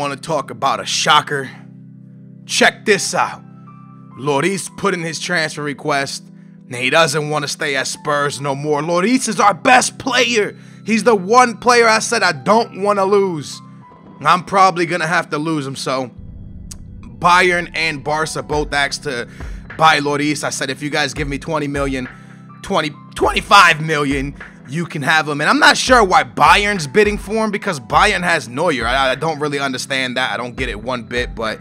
want to talk about a shocker? Check this out. Lloris put in his transfer request. And he doesn't want to stay at Spurs no more. Lloris is our best player. He's the one player I said I don't want to lose. I'm probably going to have to lose him. So Bayern and Barca both asked to buy Lloris. I said, if you guys give me 20 million, 20, 25 million, you can have him. And I'm not sure why Bayern's bidding for him because Bayern has Neuer. I, I don't really understand that. I don't get it one bit, but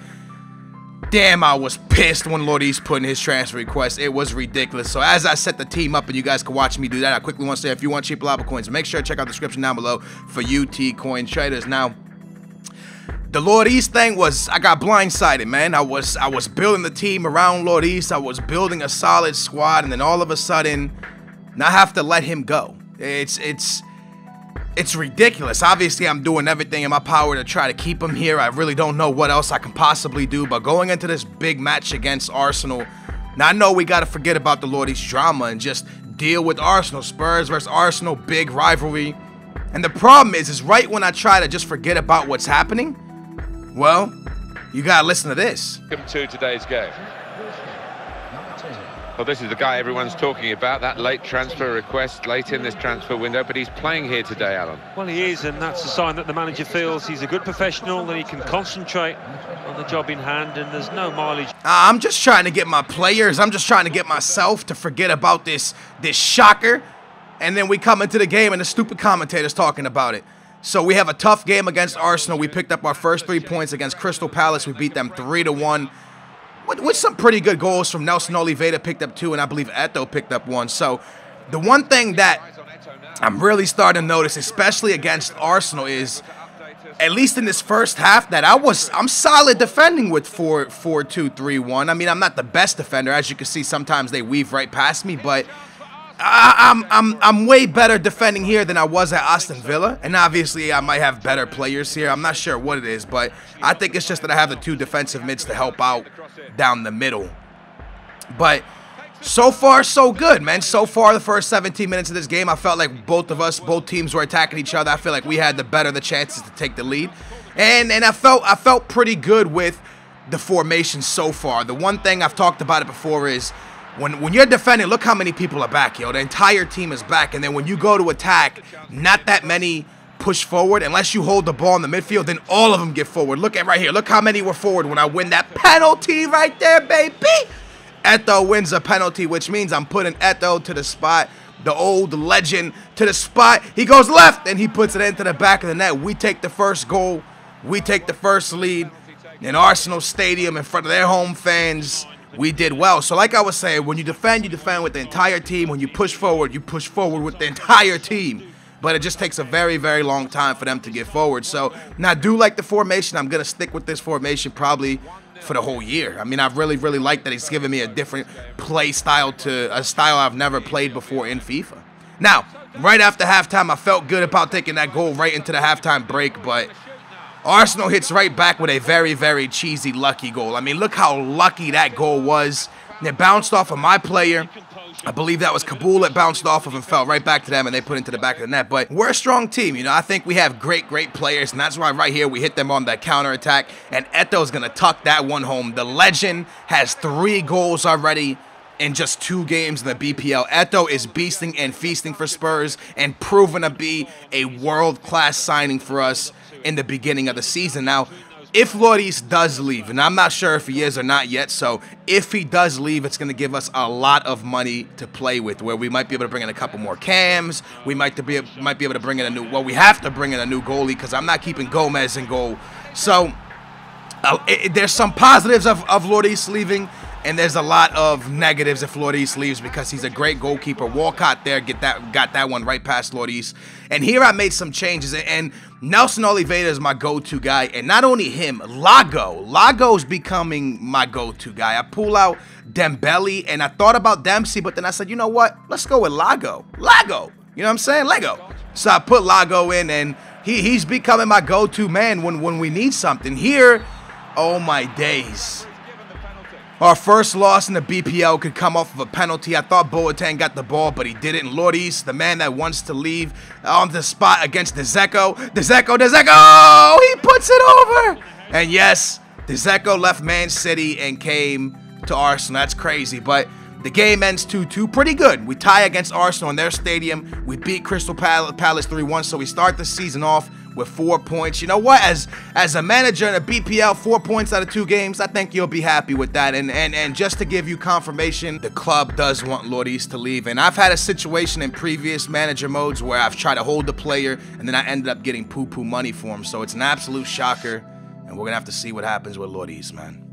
damn, I was pissed when Lloris put in his transfer request. It was ridiculous. So as I set the team up and you guys can watch me do that, I quickly want to say if you want cheap lava coins, make sure to check out the description down below for UT coin traders. Now, the Lloris thing was I got blindsided, man. I was I was building the team around Lloris. I was building a solid squad, and then all of a sudden, now I have to let him go. It's it's it's ridiculous. Obviously, I'm doing everything in my power to try to keep him here. I really don't know what else I can possibly do. But going into this big match against Arsenal, now I know we got to forget about the Lloris drama and just deal with Arsenal. Spurs versus Arsenal, big rivalry. And the problem is, is right when I try to just forget about what's happening, well, you gotta listen to this. Welcome to today's game. Well, this is the guy everyone's talking about, that late transfer request, late in this transfer window, but he's playing here today, Alan. Well, he is, and that's a sign that the manager feels he's a good professional, that he can concentrate on the job in hand, and there's no mileage. Uh, I'm just trying to get my players, I'm just trying to get myself to forget about this, this shocker, and then we come into the game and the stupid commentator's talking about it. So we have a tough game against Arsenal. We picked up our first three points against Crystal Palace. We beat them 3 to one with, with some pretty good goals from Nelson Oliveira picked up two, and I believe Eto'o picked up one. So the one thing that I'm really starting to notice, especially against Arsenal, is at least in this first half that I was I'm solid defending with 4 4 2 3 1. I mean, I'm not the best defender as you can see sometimes they weave right past me, but I, am I'm, I'm way better defending here than I was at Aston Villa, and obviously I might have better players here. I'm not sure what it is, but I think it's just that I have the two defensive mids to help out down the middle. But so far, so good, man. So far, the first 17 minutes of this game, I felt like both of us, both teams were attacking each other. I feel like we had the better the chances to take the lead, and and I felt I felt pretty good with the formation so far. The one thing I've talked about it before is when when you're defending, look how many people are back, yo. The entire team is back, and then when you go to attack, not that many push forward unless you hold the ball in the midfield. Then all of them get forward. Look at right here. Look how many were forward when I win that penalty right there, baby. Eto'o wins a penalty, which means I'm putting Eto'o to the spot. The old legend to the spot. He goes left and he puts it into the back of the net. We take the first goal. We take the first lead in Arsenal Stadium in front of their home fans we did well. So like I was saying, when you defend, you defend with the entire team. When you push forward, you push forward with the entire team. But it just takes a very, very long time for them to get forward. So now I do like the formation. I'm going to stick with this formation probably for the whole year. I mean, I really, really like that he's giving me a different play style to a style I've never played before in FIFA. Now, right after halftime, I felt good about taking that goal right into the halftime break, but Arsenal hits right back with a very, very cheesy lucky goal. I mean, look how lucky that goal was. It bounced off of my player. I believe that was Kaboul that bounced off of and fell right back to them and they put into the back of the net. But we're a strong team. You know, I think we have great, great players. And that's why right here we hit them on that counter attack. And Eto'o's going to tuck that one home. The legend has three goals already in just two games in the BPL. Eto'o is beasting and feasting for Spurs and proven to be a world-class signing for us in the beginning of the season. Now, if Lloris does leave, and I'm not sure if he is or not yet, so if he does leave, it's going to give us a lot of money to play with, where we might be able to bring in a couple more cams. We might be might be able to bring in a new. Well, we have to bring in a new goalie because I'm not keeping Gomes in goal. So uh, it, there's some positives of of Lloris leaving, and there's a lot of negatives if Lloris leaves because he's a great goalkeeper. Walcott there get that got that one right past Lloris. And here I made some changes. And Nelson Oliveira is my go-to guy. And not only him, Lago. Lago's becoming my go-to guy. I pull out Dembele and I thought about Dempsey, but then I said, you know what? Let's go with Lago. Lago. You know what I'm saying? Lego. So I put Lago in and he, he's becoming my go-to man when, when we need something. Here, oh my days. Our first loss in the BPL could come off of a penalty. I thought Boateng got the ball, but he didn't. Lloris, the man that wants to leave on the spot against Dzeko. Dzeko, Dzeko! He puts it over! And yes, Dzeko left Man City and came to Arsenal. That's crazy, but the game ends 2-2. Pretty good. We tie against Arsenal in their stadium. We beat Crystal Palace 3-1, so we start the season off with four points. You know what? As as a manager in a BPL, four points out of two games, I think you'll be happy with that. And and and just to give you confirmation, the club does want Lloris to leave. And I've had a situation in previous manager modes where I've tried to hold the player and then I ended up getting poo-poo money for him. So it's an absolute shocker. And we're gonna have to see what happens with Lloris, man.